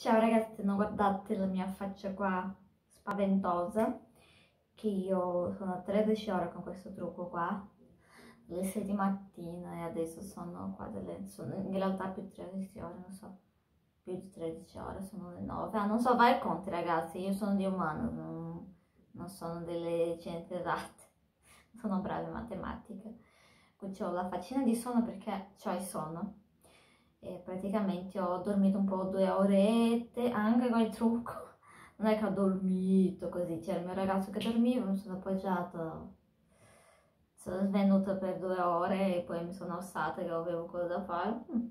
Ciao ragazzi, non guardate la mia faccia qua spaventosa, che io sono a 13 ore con questo trucco qua, le 6 di mattina e adesso sono qua delle, sono in realtà più di 13 ore, non so, più di 13 ore, sono le 9, ah, non so fare i conti ragazzi, io sono di umano, non, non sono delle scienze esatte, sono brava in matematica, ho la faccina di sonno perché ho il sonno e praticamente ho dormito un po' due orette anche con il trucco. Non è che ho dormito così c'era il mio ragazzo che dormiva mi sono appoggiata sono svenuta per due ore e poi mi sono alzata che avevo cosa da fare. Mm.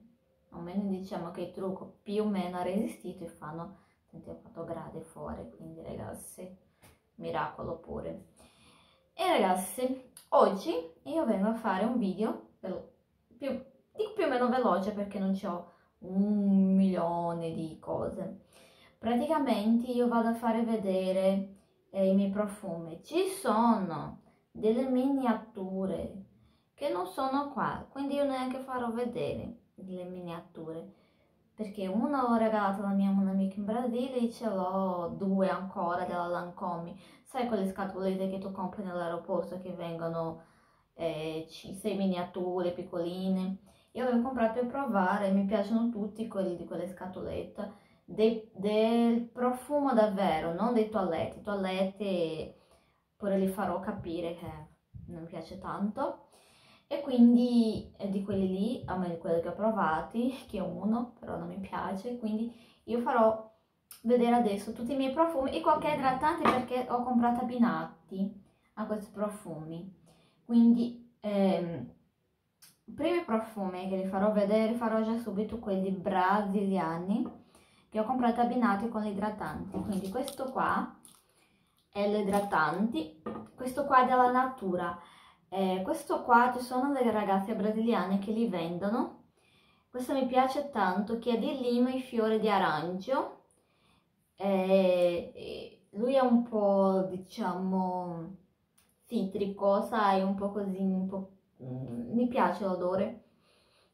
almeno diciamo che il trucco più o meno ha resistito e fanno 34 gradi fuori quindi ragazzi miracolo pure. E ragazzi oggi io vengo a fare un video più dico più o meno veloce perché non ho un milione di cose. Praticamente io vado a fare vedere eh, i miei profumi. Ci sono delle miniature che non sono qua, quindi io neanche farò vedere le miniature. Perché una l'ho regalata alla mia un'amica in Brasile e ce l'ho due ancora della Lancome. Sai quelle scatolette che tu compri nell'aeroporto che vengono eh, sei miniature piccoline? Io avevo comprato per provare, mi piacciono tutti quelli di quelle scatolette, de, del profumo davvero, non dei toaletti. I pure li farò capire che non piace tanto. E quindi eh, di quelli lì, a me di quelli che ho provati, che ho uno, però non mi piace, quindi io farò vedere adesso tutti i miei profumi e qualche idratante perché ho comprato abbinati a questi profumi. Quindi ehm, primi profumi che vi farò vedere farò già subito quelli brasiliani che ho comprato abbinati con gli idratanti. Quindi questo qua è l'idratanti questo qua è della natura. Eh, questo qua ci sono delle ragazze brasiliane che li vendono. Questo mi piace tanto che è di lima e fiore di arancio. Eh, lui è un po' diciamo citrico sai un po' così un po' Mm, mi piace l'odore.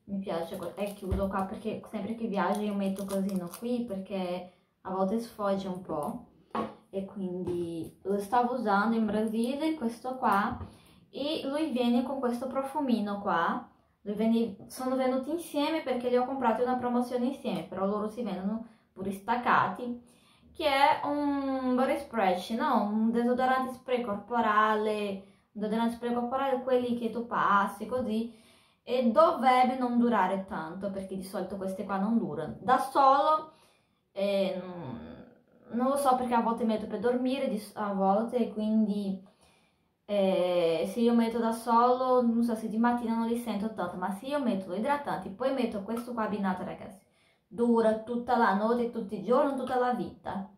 Mi piace e chiudo qua perché sempre che viaggio io metto cosino qui perché a volte sfoggia un po' e quindi lo stavo usando in Brasile questo qua e lui viene con questo profumino qua. Sono venuti insieme perché li ho comprati una promozione insieme però loro si vendono pure staccati che è un body spray no? un desodorante spray corporale deodorante spray corporale quelli che tu passi così e dovrebbe non durare tanto perché di solito queste qua non durano. Da solo eh, non lo so perché a volte metto per dormire a volte quindi eh, se io metto da solo non so se di mattina non li sento tanto ma se io metto idratanti poi metto questo qua abbinato ragazzi dura tutta la notte tutti i giorni tutta la vita.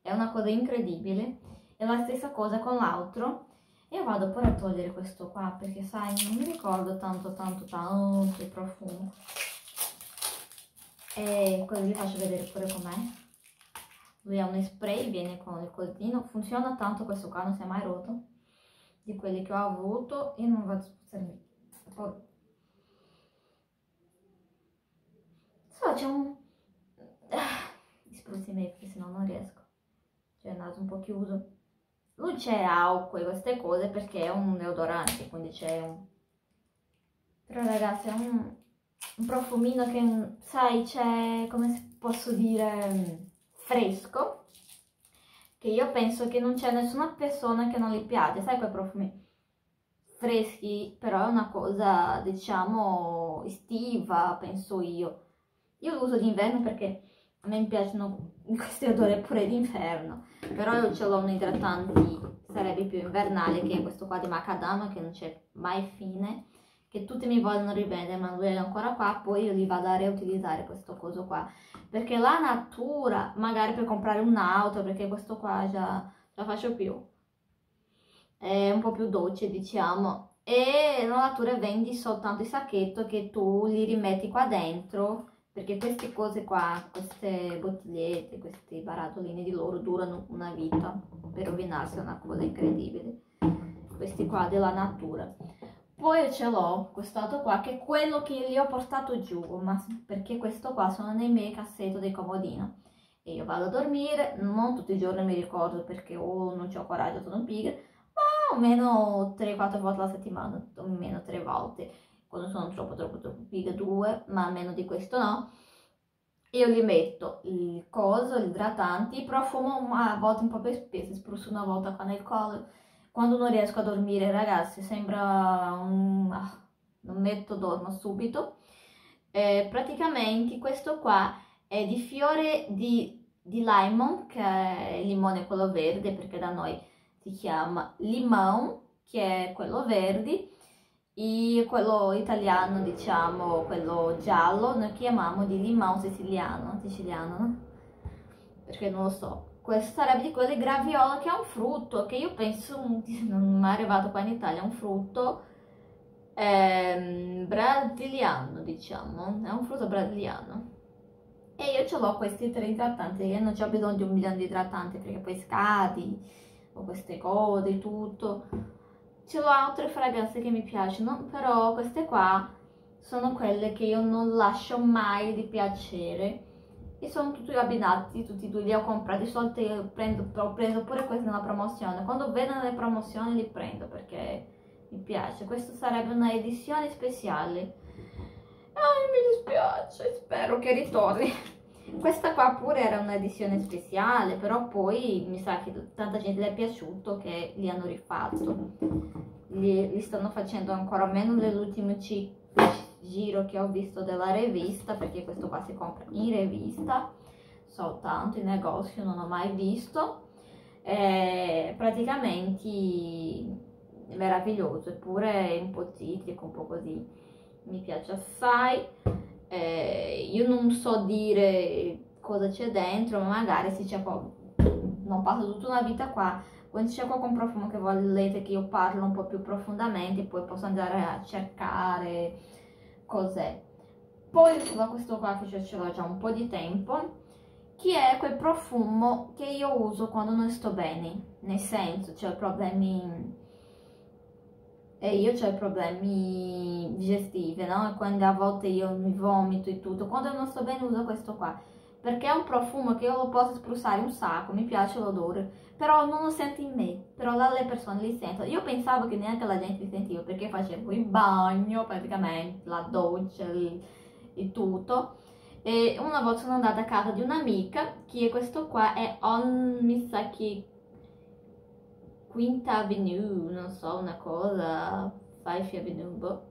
È una cosa incredibile. E la stessa cosa con l'altro io vado poi a togliere questo qua perché sai, non mi ricordo tanto tanto tanto il profumo. E così vi faccio vedere pure com'è. Lui ha un spray, viene con il cosino. Funziona tanto questo qua, non si è mai rotto. Di quelli che ho avuto. Io non vado a spruzzarmi. Poi... So, c'è un... Ah, spruzzi me perché sennò non riesco. C'è il naso un po' chiuso non c'è acqua e queste cose perché è un deodorante, quindi c'è un... Però ragazzi è un, un profumino che, sai, c'è, come posso dire, fresco, che io penso che non c'è nessuna persona che non gli piace, sai quei profumi freschi, però è una cosa, diciamo, estiva, penso io. Io lo uso d'inverno perché a me piacciono questi odori pure d'inferno. Però io ce l'ho un idratanti sarebbe più invernale che è questo qua di macadamia che non c'è mai fine che tutti mi vogliono rivendere ma lui è ancora qua poi io li vado a riutilizzare questo coso qua. Perché la natura magari per comprare un'auto perché questo qua già la faccio più. È un po' più dolce diciamo. E la natura vendi soltanto il sacchetto che tu li rimetti qua dentro perché queste cose qua, queste bottigliette, questi barattolini di loro durano una vita, per rovinarsi è una cosa incredibile, questi qua della natura. Poi ce l'ho, quest'altro qua, che è quello che gli ho portato giù, ma perché questo qua sono nei miei cassetti di comodino. e io vado a dormire, non tutti i giorni mi ricordo perché o oh, non ho coraggio, sono pigra, ma almeno 3-4 volte alla settimana, almeno 3 volte, quando sono troppo troppo troppo pigra 2, ma meno di questo no. Io li metto il coso, gli idratanti, profumo a volte un po' per spesso, spruzzo una volta qua nel collo. Quando non riesco a dormire, ragazzi, sembra un... Ah, non metto, dormo subito. Eh, praticamente questo qua è di fiore di, di limon, che è il limone quello verde, perché da noi si chiama limão, che è quello verde, e quello italiano, diciamo, quello giallo, noi chiamiamo di limão siciliano, siciliano, no? Perché non lo so. Questo sarebbe di quelle graviola che è un frutto, che io penso non è arrivato qua in Italia, è un frutto ehm, brasiliano, diciamo, è un frutto brasiliano. E io ce l'ho questi tre idratanti, io non ho bisogno di un milione di idratanti perché poi scadi, o queste cose, tutto. Ce l'ho altre fragranze che mi piacciono, però queste qua sono quelle che io non lascio mai di piacere. E sono tutti abbinati, tutti e due li ho comprati, di solito prendo, ho preso pure questi nella promozione. Quando vedono le promozioni li prendo perché mi piace. Questa sarebbe una edizione speciale. Ah, mi dispiace, spero che ritorni. Questa qua pure era un'edizione speciale, però poi mi sa che tanta gente le è piaciuto che li hanno rifatto. Li, li stanno facendo ancora meno nell'ultimo giro che ho visto della rivista, perché questo qua si compra in rivista, soltanto in negozio, non ho mai visto. E praticamente meraviglioso, eppure un po' citrico, un po' così, mi piace assai. Eh, io non so dire cosa c'è dentro, ma magari se c'è qua, non passo tutta una vita qua, quando c'è qualche profumo che volete che io parlo un po' più profondamente, poi posso andare a cercare cos'è. Poi da questo qua che ce l'ho già un po' di tempo, che è quel profumo che io uso quando non sto bene, nel senso, c'ho problemi e io ho problemi digestivi, no? Quando a volte io mi vomito e tutto, quando non sto bene uso questo qua, perché è un profumo che io lo posso spruzzare un sacco, mi piace l'odore, però non lo sento in me, però le persone li sentono. Io pensavo che neanche la gente li sentiva, perché facevo il bagno praticamente, la doccia e tutto. E una volta sono andata a casa di un'amica, che questo qua è On Misaki Quinta Avenue, non so, una cosa, Fife Avenue, boh.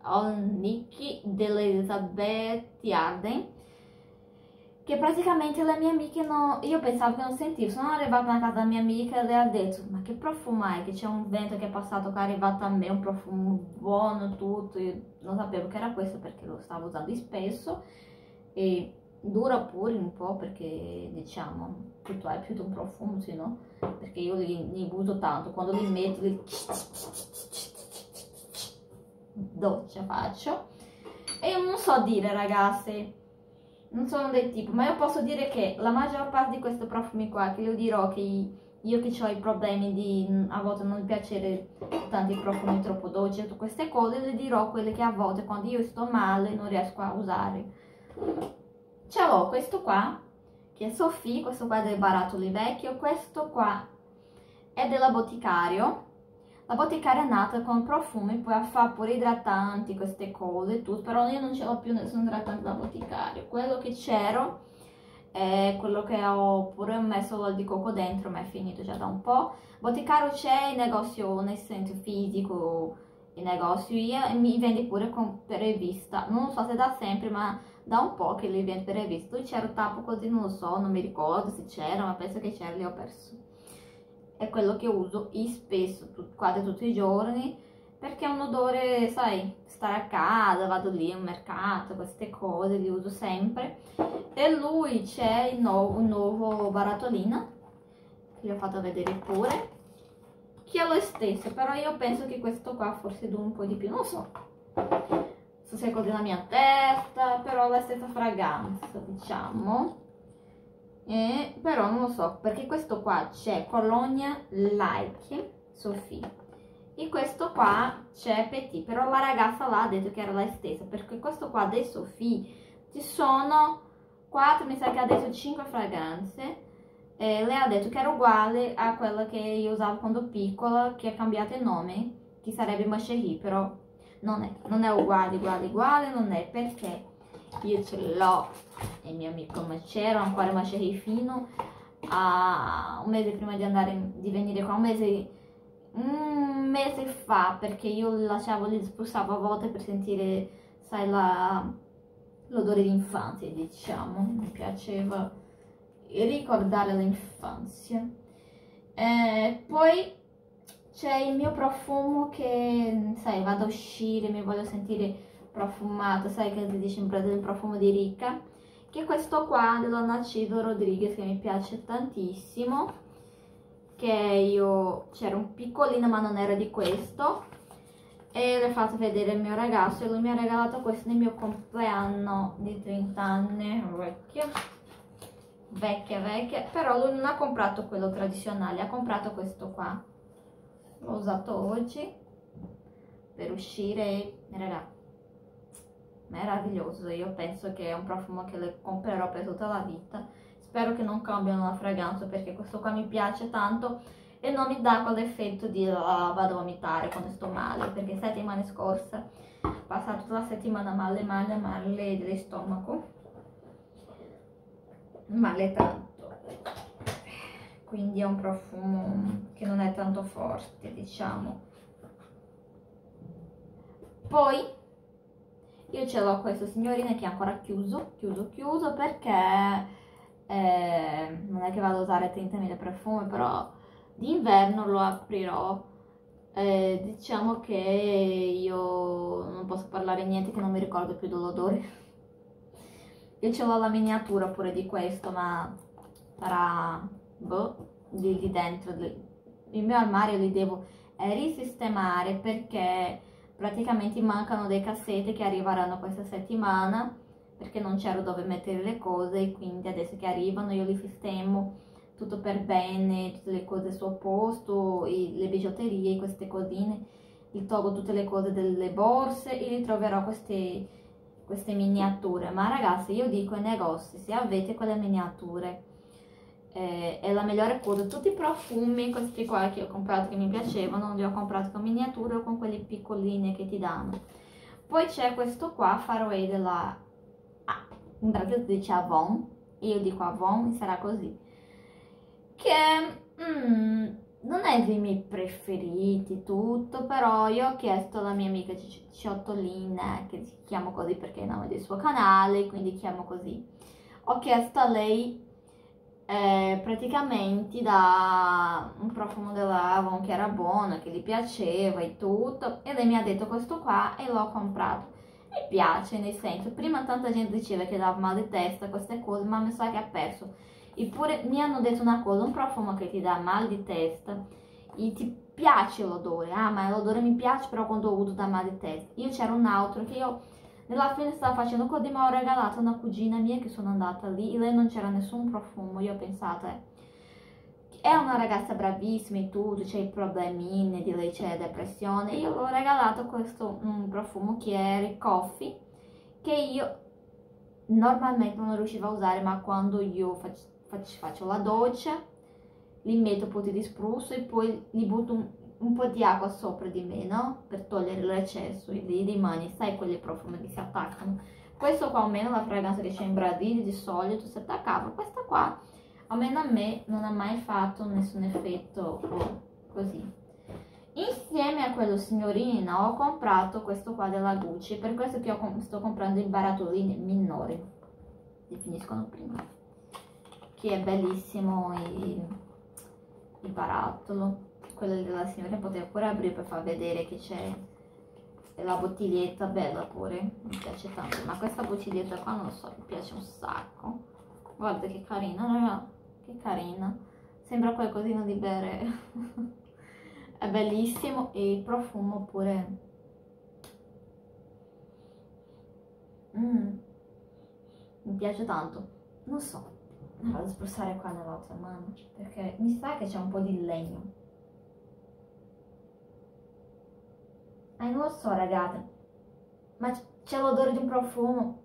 Al Nick dell'Elizabeth Arden che praticamente le mie amiche non... io pensavo che non sentivo, sono arrivata a casa della mia amica e le ha detto ma che profumo è? Che c'è un vento che è passato che è arrivato a me, un profumo buono, tutto, io non sapevo che era questo perché lo stavo usando spesso e dura pure un po' perché diciamo più di un profumo sì no perché io li, li uso tanto quando li metto li doccia faccio e io non so dire ragazzi non sono del tipo ma io posso dire che la maggior parte di questi profumi qua che io dirò che io che ho i problemi di a volte non piacere tanti profumi troppo dolci tutte queste cose le dirò quelle che a volte quando io sto male non riesco a usare ce l'ho questo qua che è Sofì, questo qua è del Barattoli Vecchio, questo qua è della Boticario. La Boticario è nata con profumi, poi fa pure idratanti, queste cose, tutto, però io non ce l'ho più nessun idratante da Boticario. Quello che c'ero è quello che ho pure messo l'olio di coco dentro, ma è finito già da un po'. Boticario c'è in negozio, nel senso fisico, in negozio io, e mi vende pure con, per rivista. Non so se da sempre, ma da un po' che li viene per visto. C'era tappo così, non lo so, non mi ricordo se c'era, ma penso che c'era, li ho perso. È quello che uso spesso, quasi tutti i giorni, perché è un odore, sai, stare a casa, vado lì al mercato, queste cose, li uso sempre. E lui c'è il nuovo, un nuovo baratolina, che vi ho fatto vedere pure, che è lo stesso, però io penso che questo qua forse dura un po' di più, non so so se è così la mia testa, però la stessa fragranza, diciamo. E, però non lo so, perché questo qua c'è Colonia Like Sophie. E questo qua c'è Petit, però la ragazza là ha detto che era la stessa, perché questo qua dei Sophie ci sono 4, mi sa che ha detto 5 fragranze. Eh, lei ha detto che era uguale a quella che io usavo quando piccola, che ha cambiato il nome, che sarebbe Macherie, però non è, non è uguale, uguale, uguale, non è perché io ce l'ho e il mio amico Macero, ancora Macherie fino, a un mese prima di andare, di venire qua, un mese, un mese fa, perché io lasciavo lì, spostavo a volte per sentire, sai, l'odore d'infanzia, diciamo, mi piaceva ricordare l'infanzia. Eh, poi c'è il mio profumo che, sai, vado a uscire, mi voglio sentire profumato, sai che si dice in Brasile il profumo di ricca, che è questo qua dello Nacido Rodriguez che mi piace tantissimo, che io c'era un piccolino ma non era di questo, e l'ho fatto vedere il mio ragazzo e lui mi ha regalato questo nel mio compleanno di 30 anni, vecchio, vecchia vecchia, però lui non ha comprato quello tradizionale, ha comprato questo qua, l'ho usato oggi per uscire e raga, meraviglioso, io penso che è un profumo che le comprerò per tutta la vita, spero che non cambiano la fragranza perché questo qua mi piace tanto e non mi dà quell'effetto di uh, vado a vomitare quando sto male, perché settimana scorsa ho passato tutta la settimana male, male, male dello stomaco, male tanto, quindi è un profumo che non è tanto forte, diciamo. Poi io ce l'ho questo signorina che è ancora chiuso, chiuso, chiuso perché eh, non è che vado a usare 30.000 profumi, però d'inverno lo aprirò. Eh, diciamo che io non posso parlare niente che non mi ricordo più dell'odore. Io ce l'ho la miniatura pure di questo, ma sarà boh, di, di dentro. Il mio armadio li devo risistemare perché praticamente mancano dei cassetti che arriveranno questa settimana perché non c'ero dove mettere le cose quindi adesso che arrivano io li sistemo tutto per bene, tutte le cose suo posto, le bigiotterie, queste cosine, gli tolgo tutte le cose delle borse e ritroverò queste, queste miniature. Ma ragazzi, io dico ai negozi, se avete quelle miniature, eh, è la migliore cosa. Tutti i profumi, questi qua che ho comprato che mi piacevano, li ho comprati con miniature o con quelle piccoline che ti danno. Poi c'è questo qua, Faraway della... Ah, in Brasile si dice Avon, io dico Avon, sarà così che mm, non è dei miei preferiti tutto, però io ho chiesto alla mia amica Ciottolina, che chiamo così perché è il nome del suo canale, quindi chiamo così. Ho chiesto a lei eh, praticamente da un profumo dell'Avon che era buono, che gli piaceva e tutto, e lei mi ha detto questo qua e l'ho comprato. Mi piace, nel senso, prima tanta gente diceva che dava mal di testa, queste cose, ma mi sa che ha perso Eppure mi hanno detto una cosa, un profumo che ti dà mal di testa e ti piace l'odore, ah ma l'odore mi piace però quando uso da mal di testa. Io c'era un altro che io nella fine stavo facendo così ma ho regalato a una cugina mia che sono andata lì e lei non c'era nessun profumo, io ho pensato è una ragazza bravissima e tutto, c'è i problemini di lei, c'è depressione, io l'ho regalato questo um, profumo che è Coffee che io normalmente non riuscivo a usare ma quando io faccio, faccio la doccia, li metto un po' di spruzzo e poi li butto un, po' di acqua sopra di me, no? Per togliere l'eccesso dei, dei mani, sai quelle profumi che si attaccano. Questo qua almeno la fragranza che c'è in Brasile di solito si attaccava, questa qua almeno a me non ha mai fatto nessun effetto così. Insieme a quello signorina ho comprato questo qua della Gucci, per questo che ho, sto comprando i barattolini minori, definiscono prima che è bellissimo il, il barattolo quello della signora poteva pure aprire per far vedere che c'è la bottiglietta bella pure mi piace tanto ma questa bottiglietta qua non lo so mi piace un sacco. Guarda che carina raga che carina. Sembra qualcosina di bere. È bellissimo e il profumo pure. Mm. mi piace tanto. Non so vado a spruzzare qua nell'altra mano perché mi sa che c'è un po' di legno eh non lo so ragazzi ma c'è l'odore di un profumo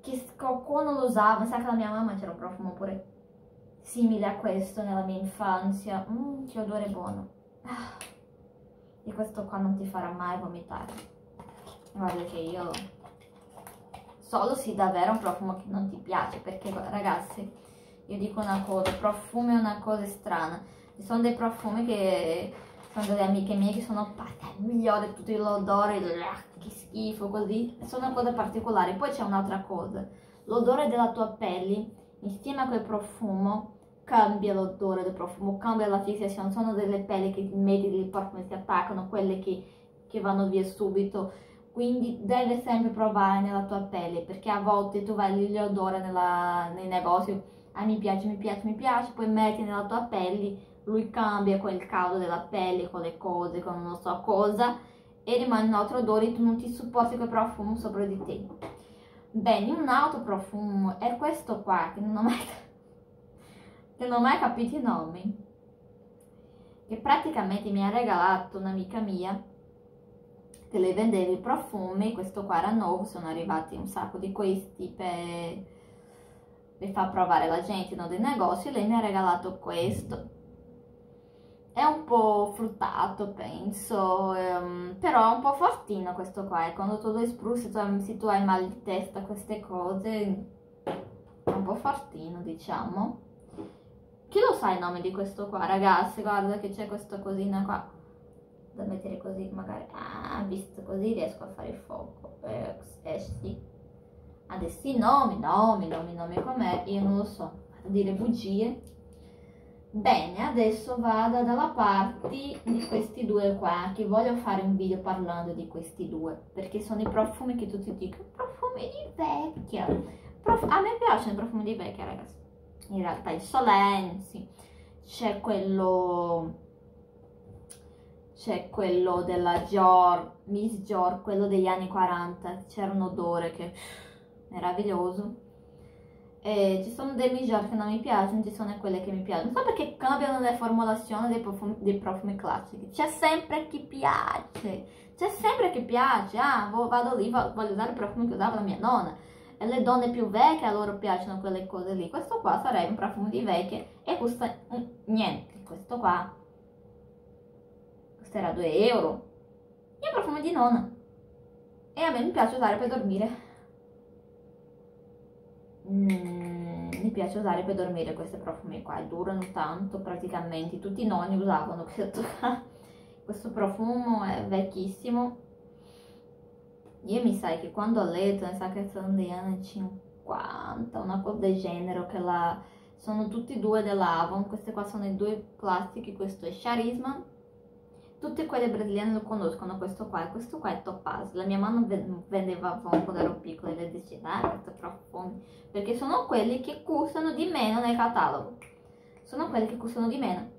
che qualcuno lo usava, sa che la mia mamma c'era un profumo pure simile a questo nella mia infanzia. Mmm, che odore buono. Ah, e questo qua non ti farà mai vomitare. Guarda che io... Solo se davvero un profumo che non ti piace, perché ragazzi, io dico una cosa, profumo è una cosa strana. Ci sono dei profumi che sono delle amiche mie che sono migliori, tutto l'odore, che schifo, così. Sono cose particolari. Poi c'è un'altra cosa, l'odore della tua pelle insieme a quel profumo cambia l'odore del profumo, cambia la fissazione, sono delle pelli che metti di profumi si attaccano, quelle che, che vanno via subito, quindi deve sempre provare nella tua pelle, perché a volte tu vai l'odore nei negozi, ah mi piace, mi piace, mi piace, poi metti nella tua pelle, lui cambia con il caldo della pelle, con le cose, con non so cosa, e rimane un altro odore e tu non ti supporti quel profumo sopra di te. Bene, un altro profumo è questo qua, che non ho mai che non ho mai capito i nomi, che praticamente mi ha regalato un'amica mia che le vendeva i profumi, questo qua era nuovo, sono arrivati un sacco di questi per, per far provare la gente no, dei negozi, lei mi ha regalato questo. È un po' fruttato, penso, ehm, però è un po' fortino questo qua, e quando tu lo spruzzi, se tu hai mal di testa, queste cose, è un po' fortino, diciamo. Chi lo sa il nome di questo qua, ragazzi? Guarda che c'è questa cosina qua. Da mettere così, magari. Ah, visto così riesco a fare il fuoco. Eh, eh sì. Adesso i nomi, nomi, nomi, nomi com'è? Io non lo so. A dire bugie. Bene, adesso vado dalla parte di questi due qua, che voglio fare un video parlando di questi due, perché sono i profumi che tutti dicono, profumi di vecchia. Prof a me piacciono i profumi di vecchia, ragazzi in realtà il Solenzi, c'è quello c'è quello della Dior, Miss Dior, quello degli anni 40, c'era un odore che meraviglioso. E ci sono dei Dior che non mi piacciono, ci sono quelle che mi piacciono, so perché cambiano le formulazioni dei profumi, dei profumi classici, c'è sempre chi piace, c'è sempre chi piace, ah, vado lì, voglio usare il profumo che usava la mia nonna, e le donne più vecchie a loro piacciono quelle cose lì. Questo qua sarebbe un profumo di vecchie e costa niente. Questo qua costerà 2 euro. E un profumo di nonna. E a me mi piace usare per dormire. Mm, mi piace usare per dormire questi profumi qua. Durano tanto praticamente. Tutti i nonni usavano questo. Questo profumo è vecchissimo io mi sai che quando ho letto, mi sa che sono degli anni 50, una cosa del genere, che la... sono tutti due dell'Avon, queste qua sono i due classici, questo è Charisma. Tutte quelle brasiliane lo conoscono, questo qua, e questo qua è Topaz. La mia mamma vendeva Avon quando ero piccola e le diceva, ah, questo profondi, perché sono quelli che costano di meno nel catalogo. Sono quelli che costano di meno.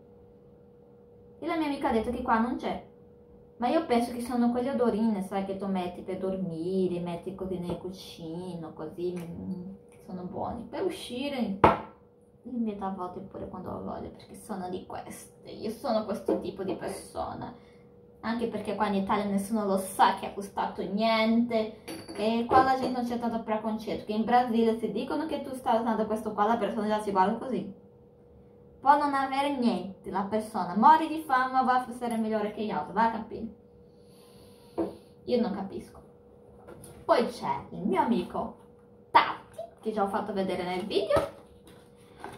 E la mia amica ha detto che qua non c'è. Ma io penso che sono quelle odorine, sai, che tu metti per dormire, metti così nel cucino, così, mm, sono buoni. Per uscire, metto a volte pure quando ho voglia, perché sono di queste. Io sono questo tipo di persona. Anche perché qua in Italia nessuno lo sa che ha costato niente. E qua la gente non c'è tanto preconcetto. Che in Brasile se dicono che tu stai usando questo qua, la persona già si guarda così. Può non avere niente la persona, muore di fame ma va a essere migliore che gli altri, va a capire? Io non capisco. Poi c'è il mio amico Tatti, che già ho fatto vedere nel video.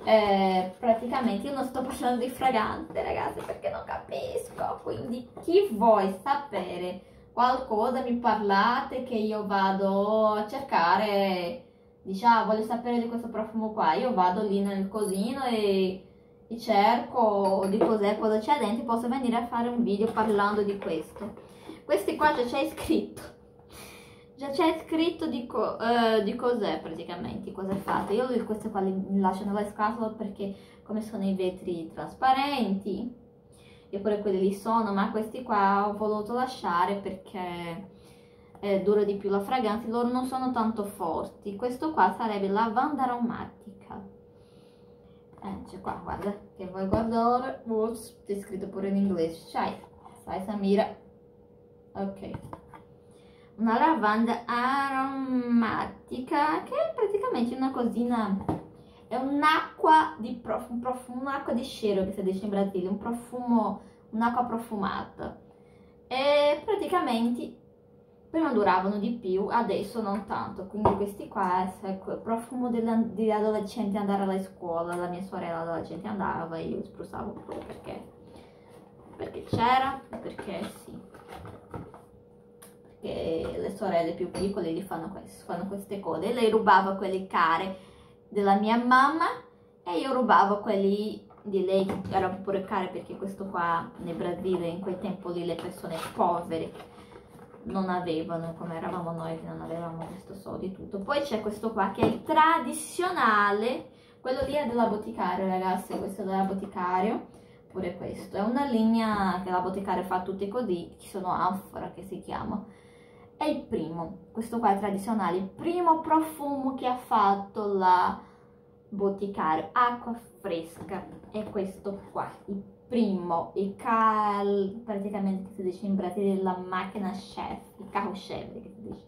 Eh, praticamente io non sto parlando di fragante ragazzi perché non capisco. Quindi chi vuoi sapere qualcosa mi parlate che io vado a cercare diciamo voglio sapere di questo profumo qua. Io vado lì nel cosino e cerco di cos'è, cosa c'è dentro, posso venire a fare un video parlando di questo. Questi qua già c'è scritto, già c'è scritto di, co uh, di cos'è praticamente, cosa è fatto. Io queste qua li lascio nella scatola perché come sono i vetri trasparenti, e pure quelli lì sono, ma questi qua ho voluto lasciare perché eh, dura di più la fragranza, loro non sono tanto forti. Questo qua sarebbe lavanda aromatica eh, c'è qua, guarda, che vuoi guardare, Ups, c'è scritto pure in inglese, sai, sai Samira, ok. Una lavanda aromatica che è praticamente una cosina è un'acqua di profumo, profumo un'acqua di scero che si dice in Brasile un profumo un'acqua profumata. E praticamente prima duravano di più adesso non tanto. Quindi questi qua è il profumo di adolescente andare alla scuola la mia sorella adolescente andava e io spruzzavo proprio perché perché c'era perché sì perché le sorelle più piccole gli fanno, questo, fanno queste cose lei rubava quelli care della mia mamma e io rubavo quelli di lei. Che erano pure care perché questo qua nel Brasile in quel tempo lì le persone povere non avevano come eravamo noi che non avevamo questo soldi tutto. Poi c'è questo qua che è il tradizionale quello lì è della Boticario ragazzi questo è della Boticario pure questo. È una linea che la Boticario fa tutti così che sono Anfora che si chiama è il primo. Questo qua è tradizionale il primo profumo che ha fatto la Boticario acqua fresca. È questo qua il primo il cal praticamente si dice in Brasile la macchina chef il carro chef che si dice.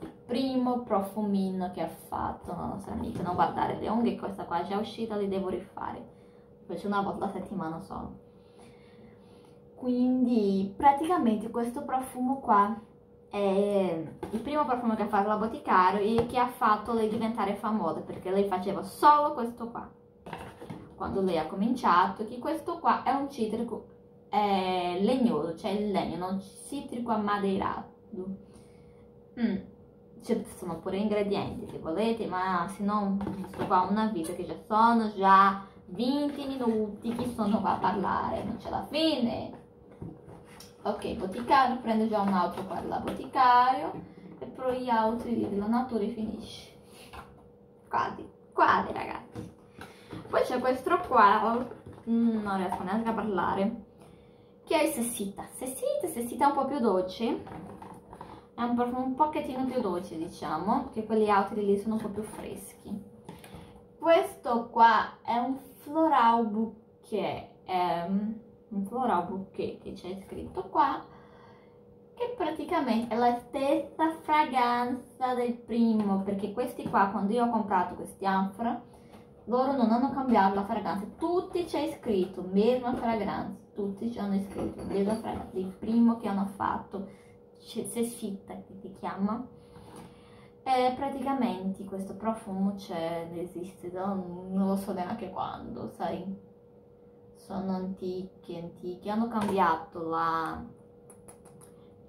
Il primo profumino che ha fatto la nostra amica. Non guardare le unghie questa qua è già uscita li devo rifare. Faccio una volta a settimana solo. Quindi praticamente questo profumo qua è il primo profumo che ha fatto la Boticario e che ha fatto lei diventare famosa perché lei faceva solo questo qua. Quando lei ha cominciato che questo qua è un citrico è legnoso cioè il legno non citrico ammadeirato mm. ci sono pure ingredienti se volete ma se no questo qua una vita che già sono già 20 minuti che sono qua a parlare? Non c'è la fine ok boticario prendo già un altro qua della boticario e poi gli altri della natura finisce quasi quasi ragazzi. Poi c'è questo qua mm, non riesco neanche a parlare che è il Sessita. Sessita, Sessita è un po' più dolce è un un pochettino più dolce diciamo che quelli altri lì sono un po' più freschi. Questo qua è un floral bouquet um, un floral bouquet che c'è scritto qua che praticamente è la stessa fragranza del primo perché questi qua quando io ho comprato questi Anfra loro non hanno cambiato la fragranza. Tutti c'è scritto mesma fragranza tutti ci hanno scritto mesma fragranza. Il primo che hanno fatto Sesfitta che si chiama e praticamente questo profumo c'è esiste da non lo so neanche quando sai sono antichi, antichi, hanno cambiato la,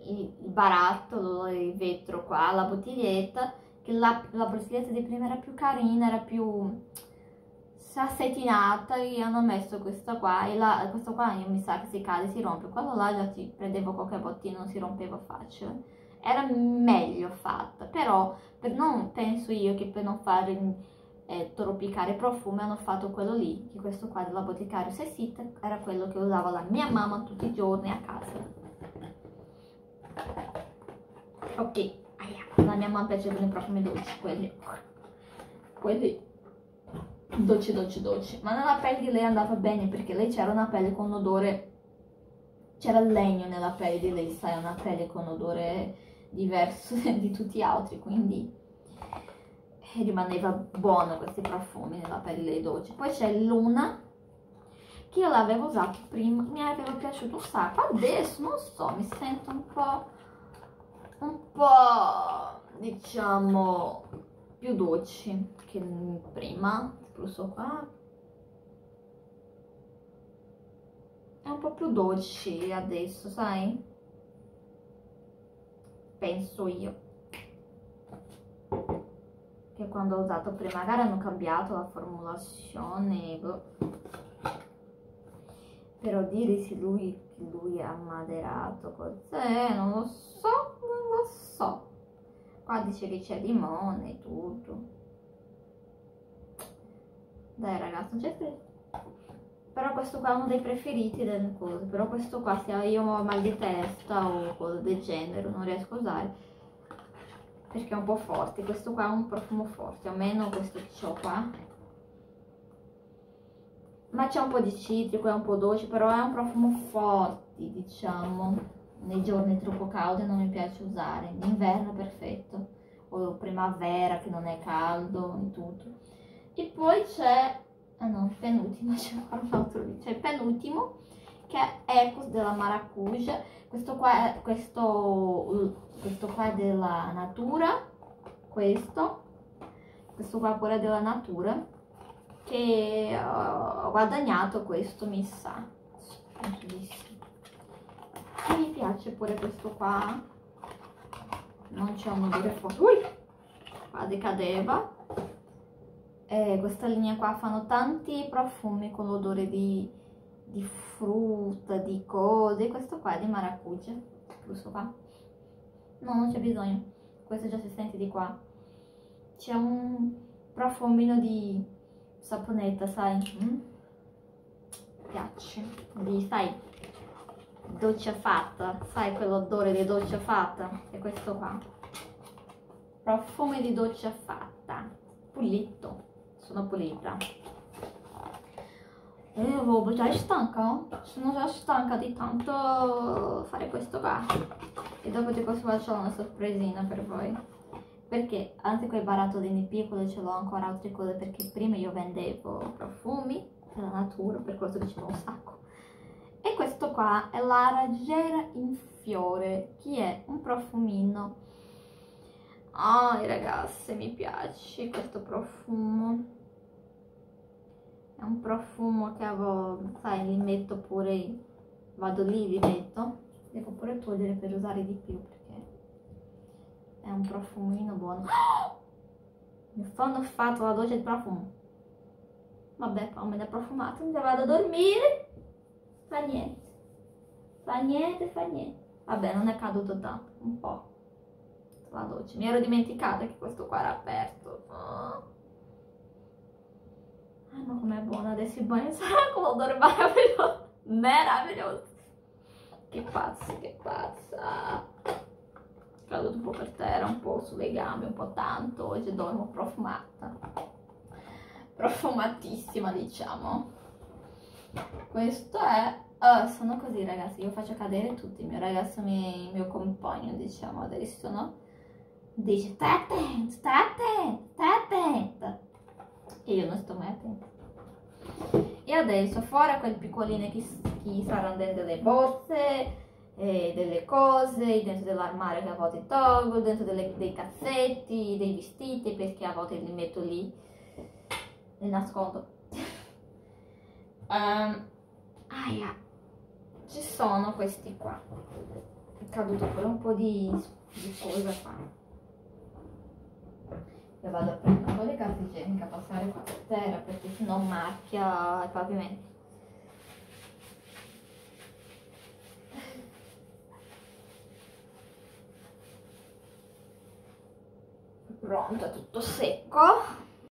il, barattolo, il vetro qua, la bottiglietta, che la, la bottiglietta di prima era più carina, era più sassetinata e hanno messo questa qua e la, questo qua mi sa che si cade, si rompe, quello là già ti prendevo qualche bottino, non si rompeva facile. Era meglio fatta, però per non penso io che per non fare eh, Tropicare Profume hanno fatto quello lì, che questo qua della Boticario Sessit era quello che usava la mia mamma tutti i giorni a casa. Ok, la mia mamma piacevano i profumi dolci, quelli, quelli dolci, dolci, dolci. Ma nella pelle di lei andava bene perché lei c'era una pelle con odore, c'era legno nella pelle di lei, sai, una pelle con odore diverso di tutti gli altri, quindi e rimaneva buono questi profumi nella pelle dolce. Poi c'è Luna, che io l'avevo usato prima, mi aveva piaciuto un sacco. Adesso, non so, mi sento un po', un po', diciamo, più dolci che prima. Sprusso qua. È un po' più dolci adesso, sai? Penso io che quando ho usato prima magari hanno cambiato la formulazione boh. però dire se lui, lui è ammaderato cos'è non lo so non lo so. Qua dice che c'è limone e tutto. Dai ragazzi non c'è scritto però questo qua è uno dei preferiti delle cose. Però questo qua se io ho mal di testa o cose del genere non riesco a usare perché è un po' forte. Questo qua è un profumo forte almeno questo che ho qua. Ma c'è un po' di citrico è un po' dolce però è un profumo forte diciamo. Nei giorni troppo caldi non mi piace usare, in inverno perfetto, o primavera che non è caldo e tutto. E poi c'è, ah no, penultimo, c'è un altro c'è penultimo che è Ecos della Maracuja, questo qua è, questo, questo qua è della Natura, questo, questo qua pure è della Natura, che ho guadagnato questo mi sa, bellissimo mi piace pure questo qua. Non c'è un odore forte ui qua decadeva. E questa linea qua fanno tanti profumi con l'odore di, di frutta di cose questo qua è di maracuja questo qua no non c'è bisogno questo già si sente di qua c'è un profumino di saponetta sai mm? piace di sai doccia fatta, sai quell'odore di doccia fatta? È questo qua. Profumo di doccia fatta, pulito, sono pulita. E oh, già stanca, sono già stanca di tanto fare questo qua. E dopo ti posso faccio una sorpresina per voi. Perché anche quei barattolini piccoli ce l'ho ancora altre cose perché prima io vendevo profumi della natura, per questo dicevo un sacco e questo qua è la Raggiera in fiore, che è un profumino. Ai ragazze, mi piace questo profumo. È un profumo che avevo, sai, li metto pure, vado lì, li metto. Devo pure togliere per usare di più perché è un profumino buono. Mi sono fatto la doccia di profumo. Vabbè, poi me ne profumato, mi vado a dormire fa niente, fa niente, fa niente. Vabbè, non è caduto tanto, un po'. La doccia. Mi ero dimenticata che questo qua era aperto. Oh. Ah, ma com'è buono adesso il bagno sarà con l'odore meraviglioso. Meraviglioso. Che pazza, che pazza. Caduto un po' per terra, un po' sulle gambe, un po' tanto. Oggi dormo profumata. Profumatissima, diciamo questo è uh, sono così ragazzi io faccio cadere tutti il mio ragazzo il mio compagno diciamo adesso no dice stai attento stai attento e io non sto mai attento e adesso fuori quel piccolino che, che saranno dentro le borse delle cose dentro dell'armadio che a volte tolgo dentro delle, dei cassetti dei vestiti perché a volte li metto lì. Li nascondo. Um, aia ci sono questi qua. È caduto pure un po' di, di cosa qua io vado a prendere un po' di carta igienica passare qua per terra perché sennò macchia il pavimento. Pronto tutto secco